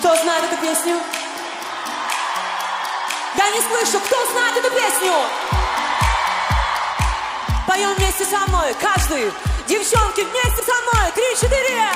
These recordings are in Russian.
Кто знает эту песню? Я не слышу, кто знает эту песню? Поем вместе со мной, каждый. Девчонки, вместе со мной, три-четыре.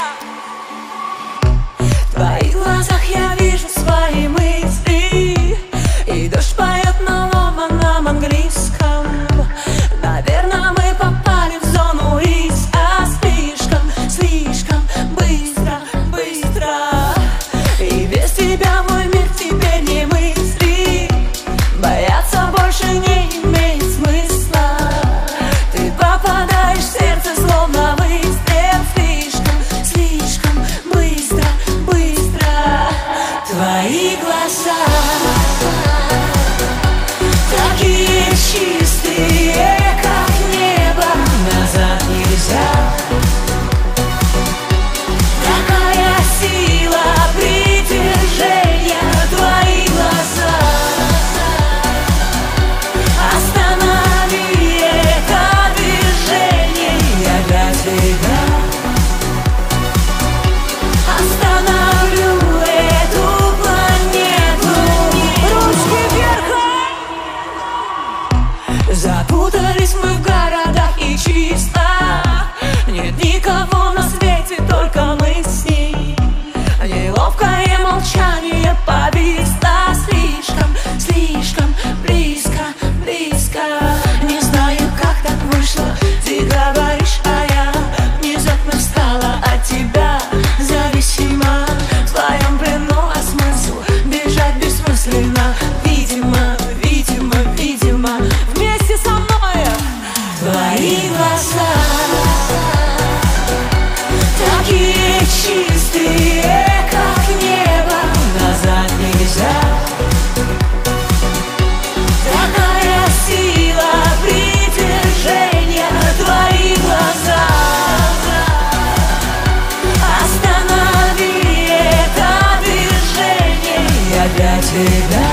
тебя.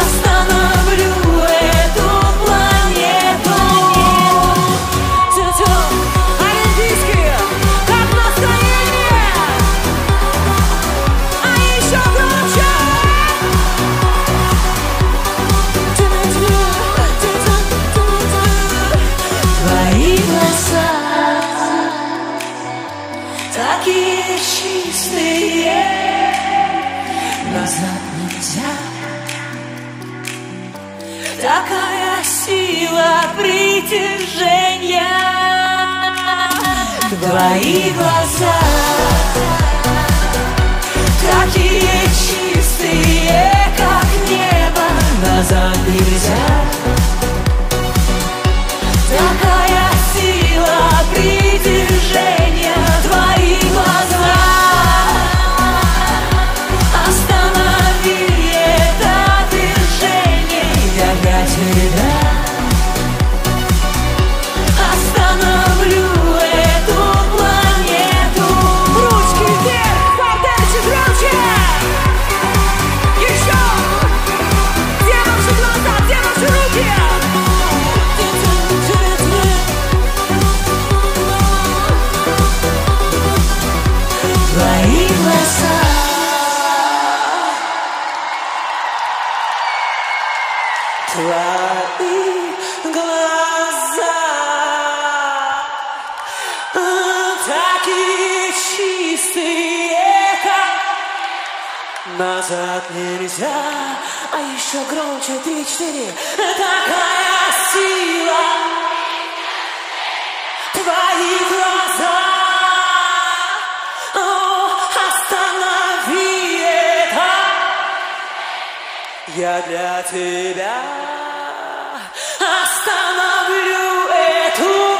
Остановлю эту планету. Все-все, олимпийские, как настроение. А еще громче Твои глаза такие чистые назад нельзя. Такая сила притяжения, твои глаза. твои глаза такие чистые, как назад нельзя, а еще громче три-четыре. Такая сила твои глаза. О, останови это. Я для тебя Hasta Navru et hu